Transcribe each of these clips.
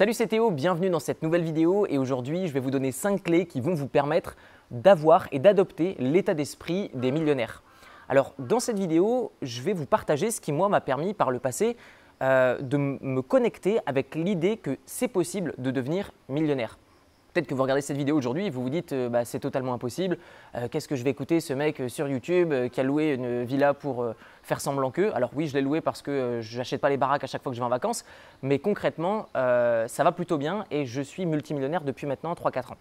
Salut c'est Théo, bienvenue dans cette nouvelle vidéo et aujourd'hui je vais vous donner 5 clés qui vont vous permettre d'avoir et d'adopter l'état d'esprit des millionnaires. Alors dans cette vidéo, je vais vous partager ce qui moi m'a permis par le passé euh, de me connecter avec l'idée que c'est possible de devenir millionnaire. Peut-être que vous regardez cette vidéo aujourd'hui et vous vous dites euh, bah, c'est totalement impossible. Euh, qu'est-ce que je vais écouter ce mec euh, sur YouTube qui a loué une villa pour faire semblant que Alors oui, je l'ai loué parce que je n'achète pas les baraques à chaque fois que je vais en vacances, mais concrètement, ça va plutôt bien et je suis multimillionnaire depuis maintenant 3-4 ans.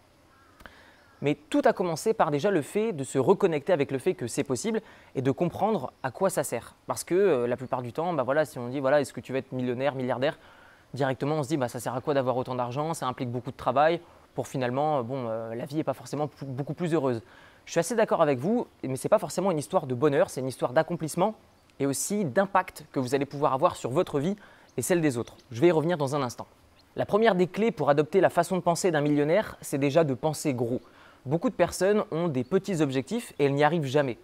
Mais tout a commencé par déjà le fait de se reconnecter avec le fait que c'est possible et de comprendre à quoi ça sert. Parce que la plupart du temps, bah voilà, si on dit voilà, est-ce que tu veux être millionnaire, milliardaire, directement on se dit bah, ça sert à quoi d'avoir autant d'argent, ça implique beaucoup de travail, pour finalement, euh, bon, euh, la vie n'est pas forcément beaucoup plus heureuse. Je suis assez d'accord avec vous, mais ce n'est pas forcément une histoire de bonheur, c'est une histoire d'accomplissement et aussi d'impact que vous allez pouvoir avoir sur votre vie et celle des autres. Je vais y revenir dans un instant. La première des clés pour adopter la façon de penser d'un millionnaire, c'est déjà de penser gros. Beaucoup de personnes ont des petits objectifs et elles n'y arrivent jamais.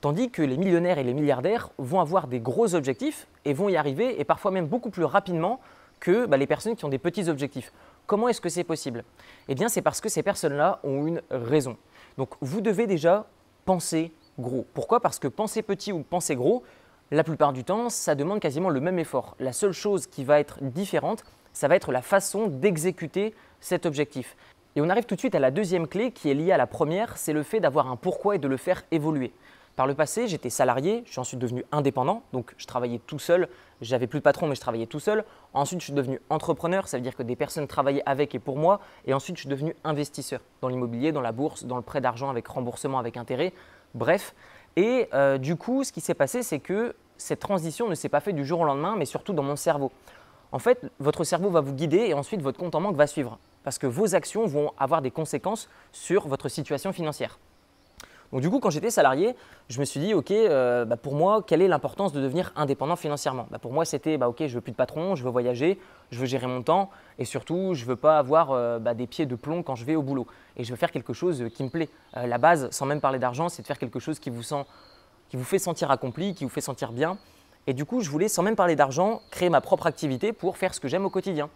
Tandis que les millionnaires et les milliardaires vont avoir des gros objectifs et vont y arriver, et parfois même beaucoup plus rapidement que bah, les personnes qui ont des petits objectifs. Comment est-ce que c'est possible? Eh bien, c'est parce que ces personnes-là ont une raison. Donc, vous devez déjà penser gros. Pourquoi? Parce que penser petit ou penser gros, la plupart du temps, ça demande quasiment le même effort. La seule chose qui va être différente, ça va être la façon d'exécuter cet objectif. Et on arrive tout de suite à la deuxième clé qui est liée à la première, c'est le fait d'avoir un pourquoi et de le faire évoluer. Par le passé, j'étais salarié, je suis ensuite devenu indépendant, donc je travaillais tout seul, j'avais plus de patron mais je travaillais tout seul. Ensuite, je suis devenu entrepreneur, ça veut dire que des personnes travaillaient avec et pour moi. Et ensuite, je suis devenu investisseur dans l'immobilier, dans la bourse, dans le prêt d'argent avec remboursement, avec intérêt, bref. Et euh, du coup, ce qui s'est passé, c'est que cette transition ne s'est pas faite du jour au lendemain, mais surtout dans mon cerveau. En fait, votre cerveau va vous guider et ensuite votre compte en banque va suivre. Parce que vos actions vont avoir des conséquences sur votre situation financière. Donc du coup, quand j'étais salarié, je me suis dit, ok, euh, bah, pour moi, quelle est l'importance de devenir indépendant financièrement? Bah, Pour moi, c'était, bah, ok, je veux plus de patron, je veux voyager, je veux gérer mon temps, et surtout, je veux pas avoir euh, des pieds de plomb quand je vais au boulot. Et je veux faire quelque chose qui me plaît. Euh, la base, sans même parler d'argent, c'est de faire quelque chose qui vous, sent, qui vous fait sentir accompli, qui vous fait sentir bien. Et du coup, je voulais, sans même parler d'argent, créer ma propre activité pour faire ce que j'aime au quotidien.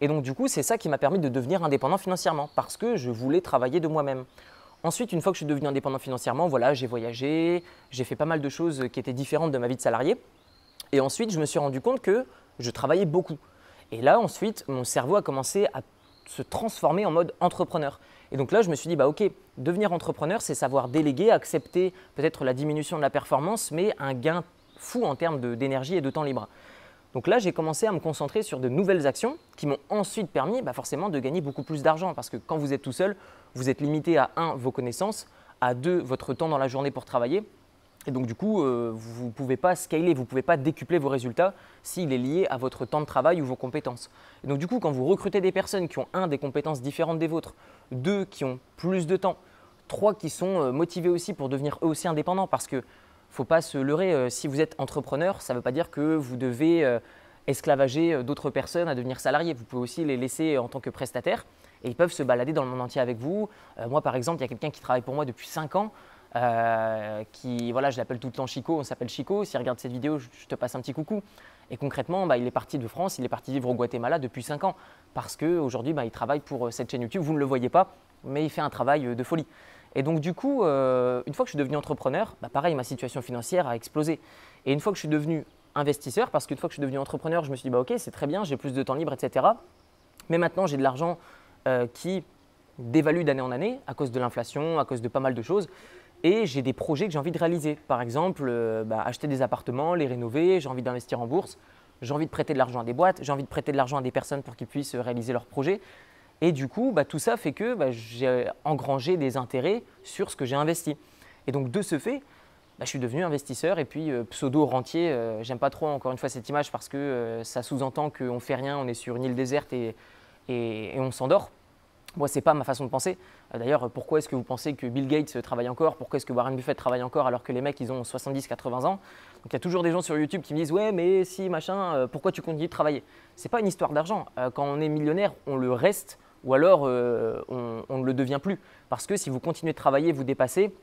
Et donc, du coup, c'est ça qui m'a permis de devenir indépendant financièrement, parce que je voulais travailler de moi-même. Ensuite, une fois que je suis devenu indépendant financièrement, voilà, j'ai voyagé, j'ai fait pas mal de choses qui étaient différentes de ma vie de salarié. Et ensuite, je me suis rendu compte que je travaillais beaucoup. Et là, ensuite, mon cerveau a commencé à se transformer en mode entrepreneur. Et donc là, je me suis dit, bah ok, devenir entrepreneur, c'est savoir déléguer, accepter peut-être la diminution de la performance, mais un gain fou en termes d'énergie et de temps libre. Donc là, j'ai commencé à me concentrer sur de nouvelles actions qui m'ont ensuite permis bah, forcément de gagner beaucoup plus d'argent. Parce que quand vous êtes tout seul, vous êtes limité à un, vos connaissances, à deux, votre temps dans la journée pour travailler. Et donc du coup, euh, vous ne pouvez pas scaler, vous ne pouvez pas décupler vos résultats s'il est lié à votre temps de travail ou vos compétences. Et donc du coup, quand vous recrutez des personnes qui ont un, des compétences différentes des vôtres, deux, qui ont plus de temps, trois, qui sont euh, motivés aussi pour devenir eux aussi indépendants, parce que faut pas se leurrer. Euh, si vous êtes entrepreneur, ça ne veut pas dire que vous devez esclavager d'autres personnes à devenir salariés. Vous pouvez aussi les laisser en tant que prestataires et ils peuvent se balader dans le monde entier avec vous. moi, par exemple, il y a quelqu'un qui travaille pour moi depuis 5 ans. qui, voilà, je l'appelle tout le temps Chico, on s'appelle Chico. S'il regarde cette vidéo, je, te passe un petit coucou. Et concrètement, bah, il est parti de France, il est parti vivre au Guatemala depuis 5 ans parce qu'aujourd'hui, bah, il travaille pour cette chaîne YouTube. Vous ne le voyez pas, mais il fait un travail de folie. Et donc du coup, euh, une fois que je suis devenu entrepreneur, bah, pareil, ma situation financière a explosé. Et une fois que je suis devenu investisseur, parce qu'une fois que je suis devenu entrepreneur, je me suis dit, bah, ok, c'est très bien, j'ai plus de temps libre, etc. Mais maintenant, j'ai de l'argent euh, qui dévalue d'année en année à cause de l'inflation, à cause de pas mal de choses. Et j'ai des projets que j'ai envie de réaliser. Par exemple, euh, bah, acheter des appartements, les rénover, j'ai envie d'investir en bourse, j'ai envie de prêter de l'argent à des boîtes, j'ai envie de prêter de l'argent à des personnes pour qu'ils puissent réaliser leurs projets. Et du coup, bah, tout ça fait que bah, j'ai engrangé des intérêts sur ce que j'ai investi. Et donc de ce fait, je suis devenu investisseur et puis euh, pseudo-rentier. Euh, j'aime pas trop encore une fois cette image parce que euh, ça sous-entend qu'on fait rien, on est sur une île déserte et, et, on s'endort. Moi, ce n'est pas ma façon de penser. D'ailleurs, pourquoi est-ce que vous pensez que Bill Gates travaille encore? Pourquoi est-ce que Warren Buffett travaille encore alors que les mecs, ils ont 70-80 ans? Donc il y a toujours des gens sur YouTube qui me disent Ouais, mais si, machin, pourquoi tu continues de travailler? Ce n'est pas une histoire d'argent. quand on est millionnaire, on le reste ou alors euh, on, ne le devient plus. Parce que si vous continuez de travailler, vous dépassez,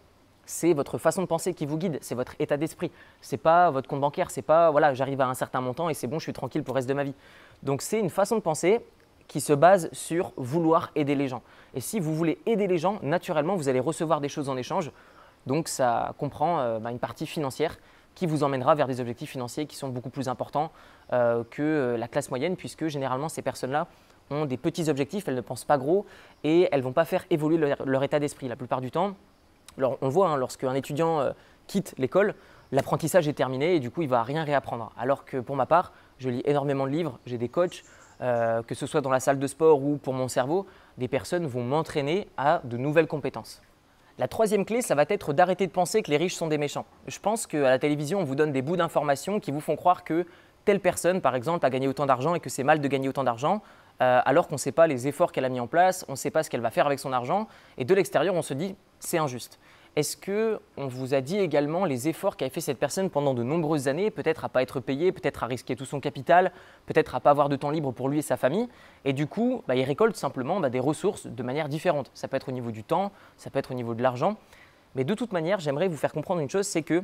c'est votre façon de penser qui vous guide, c'est votre état d'esprit. C'est pas votre compte bancaire, c'est pas voilà, j'arrive à un certain montant et c'est bon, je suis tranquille pour le reste de ma vie. Donc c'est une façon de penser qui se base sur vouloir aider les gens. Et si vous voulez aider les gens, naturellement, vous allez recevoir des choses en échange. Donc ça comprend euh, bah, une partie financière qui vous emmènera vers des objectifs financiers qui sont beaucoup plus importants euh, que euh, la classe moyenne, puisque généralement ces personnes-là ont des petits objectifs, elles ne pensent pas gros et elles ne vont pas faire évoluer leur, état d'esprit. La plupart du temps, alors on voit hein, lorsqu'un étudiant quitte l'école, l'apprentissage est terminé et du coup il va rien réapprendre. Alors que pour ma part, je lis énormément de livres, j'ai des coachs, que ce soit dans la salle de sport ou pour mon cerveau, des personnes vont m'entraîner à de nouvelles compétences. La troisième clé, ça va être d'arrêter de penser que les riches sont des méchants. Je pense qu'à la télévision, on vous donne des bouts d'informations qui vous font croire que telle personne, par exemple, a gagné autant d'argent et que c'est mal de gagner autant d'argent, euh, alors qu'on ne sait pas les efforts qu'elle a mis en place, on ne sait pas ce qu'elle va faire avec son argent, et de l'extérieur, on se dit c'est injuste. Est-ce que on vous a dit également les efforts qu'a fait cette personne pendant de nombreuses années, peut-être à pas être payé, peut-être à risquer tout son capital, peut-être à pas avoir de temps libre pour lui et sa famille, et du coup, bah, il récolte simplement bah, des ressources de manière différente. Ça peut être au niveau du temps, ça peut être au niveau de l'argent, mais de toute manière, j'aimerais vous faire comprendre une chose, c'est que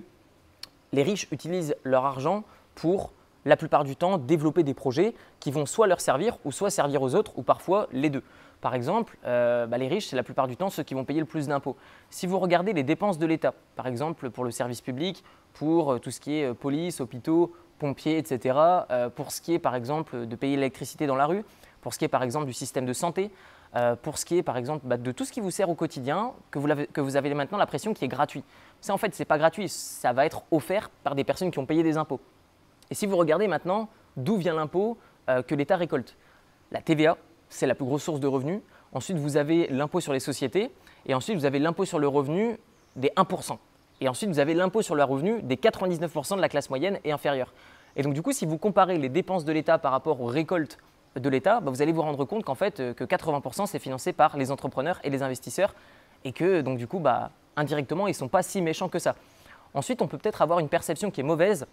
les riches utilisent leur argent pour la plupart du temps développer des projets qui vont soit leur servir ou soit servir aux autres ou parfois les deux. Par exemple, euh, bah, les riches, c'est la plupart du temps ceux qui vont payer le plus d'impôts. Si vous regardez les dépenses de l'État, par exemple pour le service public, pour euh, tout ce qui est euh, police, hôpitaux, pompiers, etc., pour ce qui est par exemple de payer l'électricité dans la rue, pour ce qui est par exemple du système de santé, pour ce qui est par exemple bah, de tout ce qui vous sert au quotidien, que vous, avez, que vous avez maintenant l'impression qui est gratuit. Ça en fait, ce n'est pas gratuit, ça va être offert par des personnes qui ont payé des impôts. Et si vous regardez maintenant d'où vient l'impôt que l'État récolte, la TVA, c'est la plus grosse source de revenus. Ensuite, vous avez l'impôt sur les sociétés. Et ensuite, vous avez l'impôt sur le revenu des 1%. Et ensuite, vous avez l'impôt sur le revenu des 99% de la classe moyenne et inférieure. Et donc, du coup, si vous comparez les dépenses de l'État par rapport aux récoltes de l'État, bah, vous allez vous rendre compte qu'en fait, euh, que 80% c'est financé par les entrepreneurs et les investisseurs. Et que, donc, du coup, bah, indirectement, ils ne sont pas si méchants que ça. Ensuite, on peut peut-être avoir une perception qui est mauvaise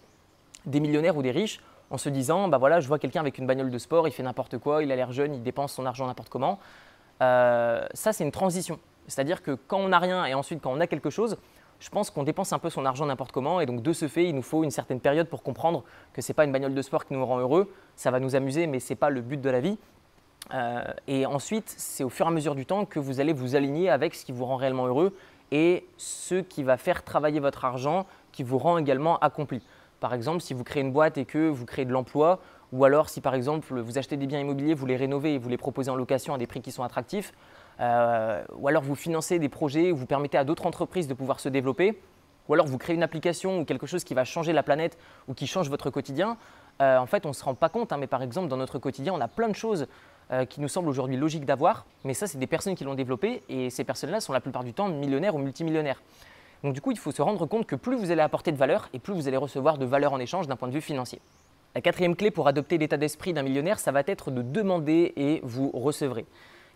des millionnaires ou des riches en se disant bah voilà, je vois quelqu'un avec une bagnole de sport, il fait n'importe quoi, il a l'air jeune, il dépense son argent n'importe comment. Euh, ça, c'est une transition. C'est-à-dire que quand on n'a rien et ensuite quand on a quelque chose, je pense qu'on dépense un peu son argent n'importe comment. Et donc, de ce fait, il nous faut une certaine période pour comprendre que ce n'est pas une bagnole de sport qui nous rend heureux. Ça va nous amuser, mais ce n'est pas le but de la vie. Euh, et ensuite, c'est au fur et à mesure du temps que vous allez vous aligner avec ce qui vous rend réellement heureux et ce qui va faire travailler votre argent, qui vous rend également accompli. Par exemple, si vous créez une boîte et que vous créez de l'emploi, ou alors si par exemple vous achetez des biens immobiliers, vous les rénovez et vous les proposez en location à des prix qui sont attractifs, euh, ou alors vous financez des projets, vous permettez à d'autres entreprises de pouvoir se développer, ou alors vous créez une application ou quelque chose qui va changer la planète ou qui change votre quotidien, euh, en fait on ne se rend pas compte, hein, mais par exemple dans notre quotidien on a plein de choses euh, qui nous semblent aujourd'hui logiques d'avoir, mais ça c'est des personnes qui l'ont développé et ces personnes-là sont la plupart du temps millionnaires ou multimillionnaires. Donc du coup, il faut se rendre compte que plus vous allez apporter de valeur et plus vous allez recevoir de valeur en échange d'un point de vue financier. La quatrième clé pour adopter l'état d'esprit d'un millionnaire, ça va être de demander et vous recevrez.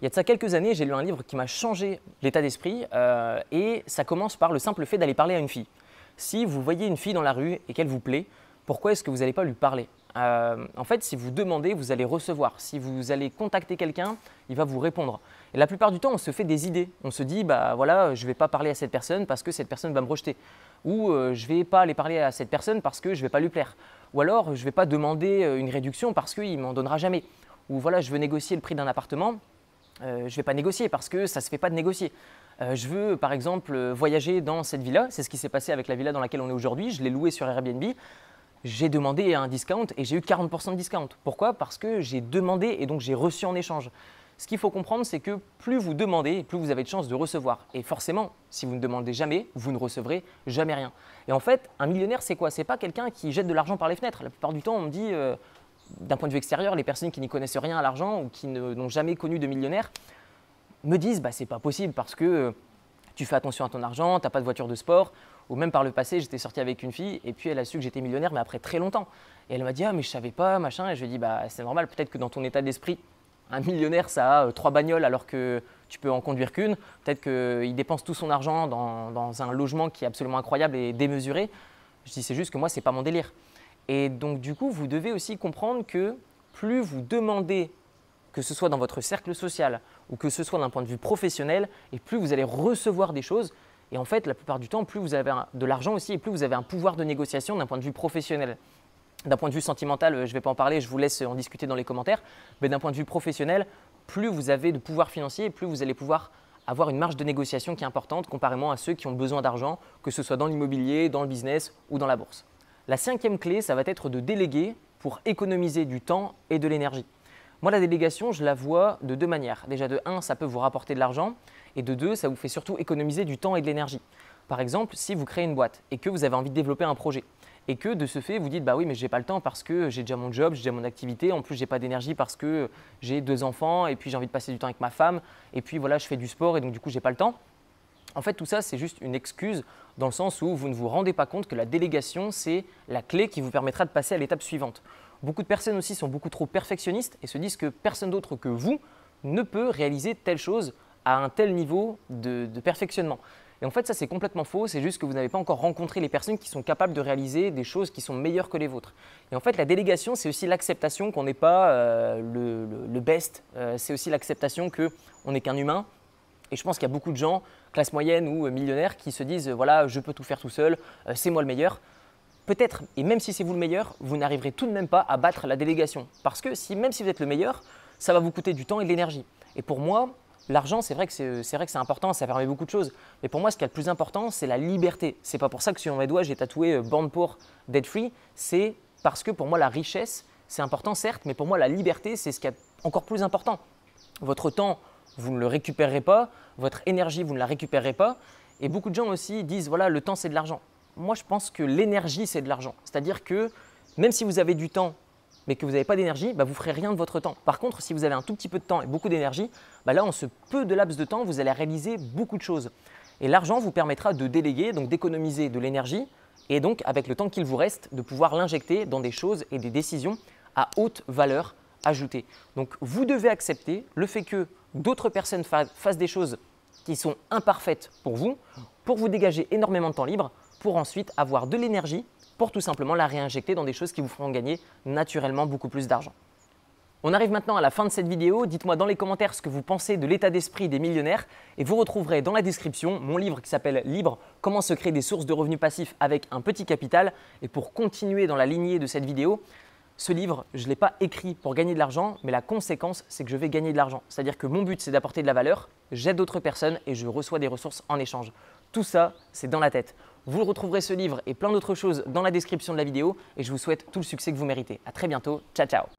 Il y a de ça quelques années, j'ai lu un livre qui m'a changé l'état d'esprit euh, et ça commence par le simple fait d'aller parler à une fille. Si vous voyez une fille dans la rue et qu'elle vous plaît, pourquoi est-ce que vous n'allez pas lui parler? Euh, En fait, si vous demandez, vous allez recevoir. Si vous allez contacter quelqu'un, il va vous répondre. Et la plupart du temps, on se fait des idées. On se dit, bah voilà, je ne vais pas parler à cette personne parce que cette personne va me rejeter. Ou euh, je ne vais pas aller parler à cette personne parce que je ne vais pas lui plaire. Ou alors, je ne vais pas demander euh, une réduction parce qu'il m'en donnera jamais. Ou voilà, je veux négocier le prix d'un appartement. je ne vais pas négocier parce que ça ne se fait pas de négocier. je veux, par exemple, voyager dans cette villa. C'est ce qui s'est passé avec la villa dans laquelle on est aujourd'hui. Je l'ai louée sur Airbnb j'ai demandé un discount et j'ai eu 40% de discount. Pourquoi? Parce que j'ai demandé et donc j'ai reçu en échange. Ce qu'il faut comprendre, c'est que plus vous demandez, plus vous avez de chances de recevoir. Et forcément, si vous ne demandez jamais, vous ne recevrez jamais rien. Et en fait, un millionnaire, c'est quoi? C'est pas quelqu'un qui jette de l'argent par les fenêtres. La plupart du temps, on me dit, euh, d'un point de vue extérieur, les personnes qui n'y connaissent rien à l'argent ou qui n'ont jamais connu de millionnaire me disent, bah c'est pas possible parce que euh, tu fais attention à ton argent, tu n'as pas de voiture de sport, ou même par le passé, j'étais sorti avec une fille et puis elle a su que j'étais millionnaire, mais après très longtemps. Et elle m'a dit Ah, mais je savais pas, machin. Et je lui ai dit Bah, c'est normal, peut-être que dans ton état d'esprit, un millionnaire, ça a euh, trois bagnoles alors que tu peux en conduire qu'une. Peut-être qu'il dépense tout son argent dans, un logement qui est absolument incroyable et démesuré. Je dis C'est juste que moi, c'est pas mon délire. Et donc, du coup, vous devez aussi comprendre que plus vous demandez, que ce soit dans votre cercle social ou que ce soit d'un point de vue professionnel, et plus vous allez recevoir des choses, et en fait, la plupart du temps, plus vous avez de l'argent aussi, et plus vous avez un pouvoir de négociation d'un point de vue professionnel. D'un point de vue sentimental, je ne vais pas en parler, je vous laisse en discuter dans les commentaires. Mais d'un point de vue professionnel, plus vous avez de pouvoir financier, plus vous allez pouvoir avoir une marge de négociation qui est importante comparément à ceux qui ont besoin d'argent, que ce soit dans l'immobilier, dans le business ou dans la bourse. La cinquième clé, ça va être de déléguer pour économiser du temps et de l'énergie. Moi, la délégation, je la vois de deux manières. Déjà, de un, ça peut vous rapporter de l'argent, et de deux, ça vous fait surtout économiser du temps et de l'énergie. Par exemple, si vous créez une boîte et que vous avez envie de développer un projet, et que de ce fait, vous dites bah oui, mais j'ai pas le temps parce que j'ai déjà mon job, j'ai déjà mon activité, en plus j'ai pas d'énergie parce que j'ai deux enfants et puis j'ai envie de passer du temps avec ma femme et puis voilà, je fais du sport et donc du coup j'ai pas le temps. En fait, tout ça, c'est juste une excuse dans le sens où vous ne vous rendez pas compte que la délégation, c'est la clé qui vous permettra de passer à l'étape suivante. Beaucoup de personnes aussi sont beaucoup trop perfectionnistes et se disent que personne d'autre que vous ne peut réaliser telle chose à un tel niveau de, perfectionnement. Et en fait, ça, c'est complètement faux. C'est juste que vous n'avez pas encore rencontré les personnes qui sont capables de réaliser des choses qui sont meilleures que les vôtres. Et en fait, la délégation, c'est aussi l'acceptation qu'on n'est pas euh, le, best. Euh, c'est aussi l'acceptation qu'on n'est qu'un humain. Et je pense qu'il y a beaucoup de gens, classe moyenne ou millionnaires, qui se disent voilà, je peux tout faire tout seul, euh, c'est moi le meilleur. Peut-être, et même si c'est vous le meilleur, vous n'arriverez tout de même pas à battre la délégation. Parce que si, même si vous êtes le meilleur, ça va vous coûter du temps et de l'énergie. Et pour moi, L'argent, c'est vrai que c'est important, ça permet beaucoup de choses. Mais pour moi, ce qui est le plus important, c'est la liberté. C'est pas pour ça que sur mes doigts, j'ai tatoué euh, Born Poor, Dead Free. C'est parce que pour moi, la richesse, c'est important, certes, mais pour moi, la liberté, c'est ce qui est encore plus important. Votre temps, vous ne le récupérerez pas. Votre énergie, vous ne la récupérerez pas. Et beaucoup de gens aussi disent voilà, le temps, c'est de l'argent. Moi, je pense que l'énergie, c'est de l'argent. C'est-à-dire que même si vous avez du temps mais que vous n'avez pas d'énergie, bah, vous ne ferez rien de votre temps. Par contre, si vous avez un tout petit peu de temps et beaucoup d'énergie, bah, là, en ce peu de laps de temps, vous allez réaliser beaucoup de choses. Et l'argent vous permettra de déléguer, donc d'économiser de l'énergie, et donc, avec le temps qu'il vous reste, de pouvoir l'injecter dans des choses et des décisions à haute valeur ajoutée. Donc, vous devez accepter le fait que d'autres personnes fassent des choses qui sont imparfaites pour vous, pour vous dégager énormément de temps libre, pour ensuite avoir de l'énergie pour tout simplement la réinjecter dans des choses qui vous feront gagner naturellement beaucoup plus d'argent. On arrive maintenant à la fin de cette vidéo. Dites-moi dans les commentaires ce que vous pensez de l'état d'esprit des millionnaires et vous retrouverez dans la description mon livre qui s'appelle Libre, comment se créer des sources de revenus passifs avec un petit capital. Et pour continuer dans la lignée de cette vidéo, ce livre, je ne l'ai pas écrit pour gagner de l'argent, mais la conséquence, c'est que je vais gagner de l'argent. C'est-à-dire que mon but, c'est d'apporter de la valeur, j'aide d'autres personnes et je reçois des ressources en échange. Tout ça, c'est dans la tête. Vous retrouverez ce livre et plein d'autres choses dans la description de la vidéo et je vous souhaite tout le succès que vous méritez. A très bientôt. Ciao, ciao